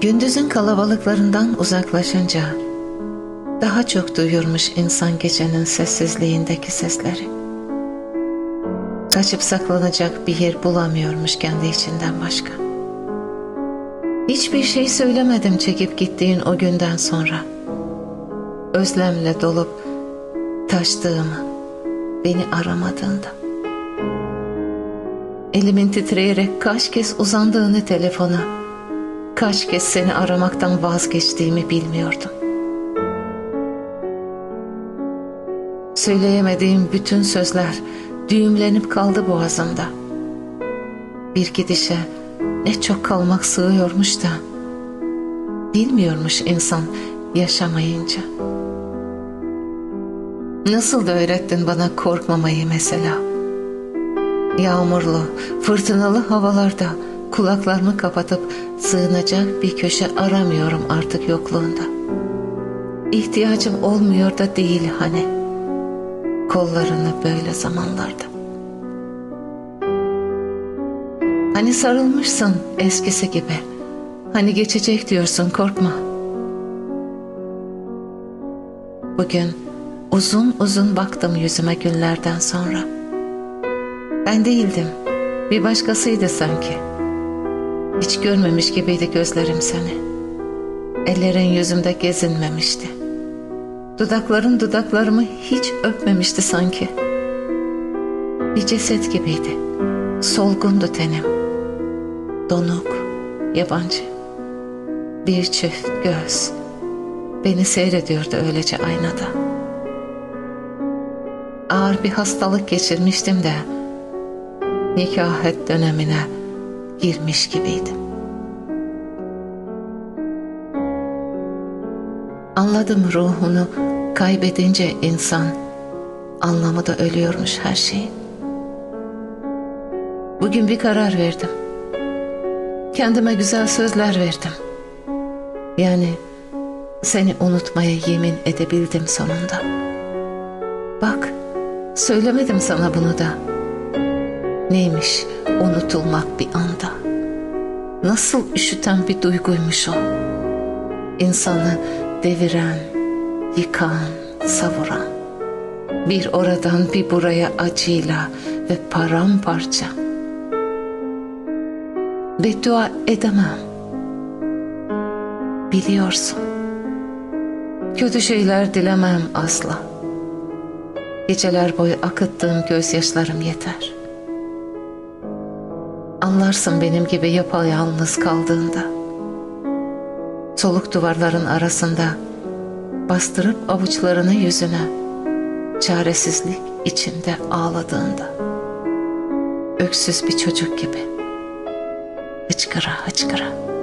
Gündüzün kalabalıklarından uzaklaşınca daha çok duyurmuş insan gecenin sessizliğindeki sesleri. Kaçıp saklanacak bir yer bulamıyormuş kendi içinden başka. Hiçbir şey söylemedim çekip gittiğin o günden sonra. Özlemle dolup taştığımı, beni aramadığında. Elimin titreyerek kaç kez uzandığını telefona, kaç kez seni aramaktan vazgeçtiğimi bilmiyordum. Söyleyemediğim bütün sözler düğümlenip kaldı boğazımda. Bir gidişe ne çok kalmak sığıyormuş da bilmiyormuş insan yaşamayınca. Nasıl da öğrettin bana korkmamayı mesela. Yağmurlu, fırtınalı havalarda kulaklarımı kapatıp sığınacak bir köşe aramıyorum artık yokluğunda. İhtiyacım olmuyor da değil hani kollarını böyle zamanlarda. Hani sarılmışsın eskisi gibi. Hani geçecek diyorsun korkma. Bugün uzun uzun baktım yüzüme günlerden sonra. Ben değildim. Bir başkasıydı sanki. Hiç görmemiş gibiydi gözlerim seni. Ellerin yüzümde gezinmemişti. Dudakların dudaklarımı hiç öpmemişti sanki. Bir ceset gibiydi. Solgundu tenim. Donuk, yabancı. Bir çift göz. Beni seyrediyordu öylece aynada. Ağır bir hastalık geçirmiştim de nikahet dönemine girmiş gibiydim. Anladım ruhunu kaybedince insan anlamı da ölüyormuş her şeyin. Bugün bir karar verdim. Kendime güzel sözler verdim. Yani seni unutmaya yemin edebildim sonunda. Bak, söylemedim sana bunu da. Neymiş unutulmak bir anda. Nasıl üşüten bir duyguymuş o. İnsanı deviren, yıkan, savuran. Bir oradan bir buraya acıyla ve paramparça. Beddua edemem. Biliyorsun. Kötü şeyler dilemem asla. Geceler boyu akıttığım gözyaşlarım yeter. Anlarsın benim gibi yapayalnız kaldığında. Soluk duvarların arasında bastırıp avuçlarını yüzüne çaresizlik içinde ağladığında. Öksüz bir çocuk gibi. Hıçkıra hıçkıra